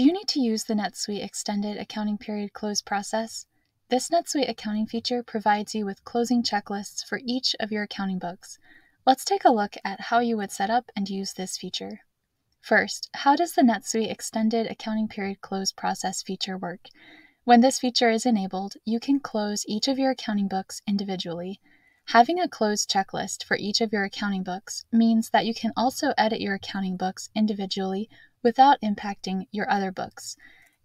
Do you need to use the NetSuite Extended Accounting Period Close process? This NetSuite accounting feature provides you with closing checklists for each of your accounting books. Let's take a look at how you would set up and use this feature. First, how does the NetSuite Extended Accounting Period Close process feature work? When this feature is enabled, you can close each of your accounting books individually. Having a closed checklist for each of your accounting books means that you can also edit your accounting books individually without impacting your other books.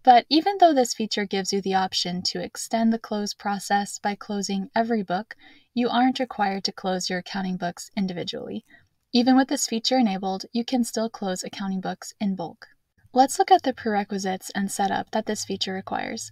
But even though this feature gives you the option to extend the close process by closing every book, you aren't required to close your accounting books individually. Even with this feature enabled, you can still close accounting books in bulk. Let's look at the prerequisites and setup that this feature requires.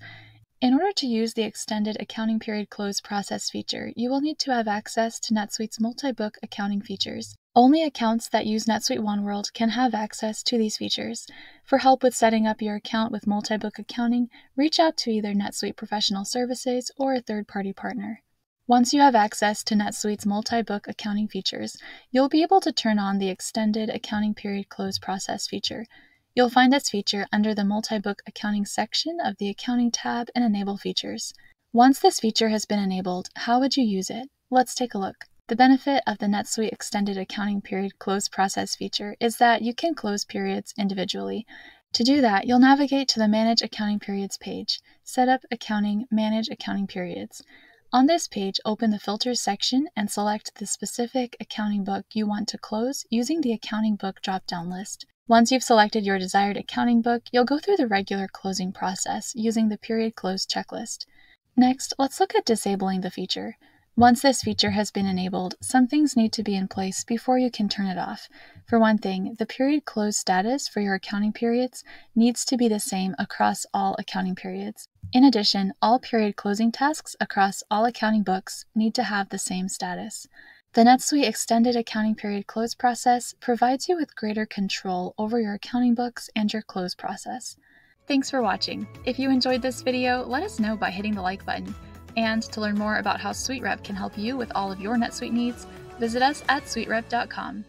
In order to use the extended accounting period close process feature, you will need to have access to NetSuite's multi-book accounting features. Only accounts that use NetSuite OneWorld can have access to these features. For help with setting up your account with multi-book accounting, reach out to either NetSuite Professional Services or a third-party partner. Once you have access to NetSuite's multi-book accounting features, you'll be able to turn on the extended accounting period close process feature. You'll find this feature under the multi-book accounting section of the Accounting tab and Enable Features. Once this feature has been enabled, how would you use it? Let's take a look. The benefit of the NetSuite Extended Accounting Period Close Process feature is that you can close periods individually. To do that, you'll navigate to the Manage Accounting Periods page, Set up Accounting Manage Accounting Periods. On this page, open the Filters section and select the specific accounting book you want to close using the Accounting Book drop-down list. Once you've selected your desired accounting book, you'll go through the regular closing process using the Period Close checklist. Next, let's look at disabling the feature. Once this feature has been enabled, some things need to be in place before you can turn it off. For one thing, the period close status for your accounting periods needs to be the same across all accounting periods. In addition, all period closing tasks across all accounting books need to have the same status. The NetSuite Extended Accounting Period Close process provides you with greater control over your accounting books and your close process. Thanks for watching. If you enjoyed this video, let us know by hitting the like button. And to learn more about how SuiteRep can help you with all of your NetSuite needs, visit us at suiterep.com.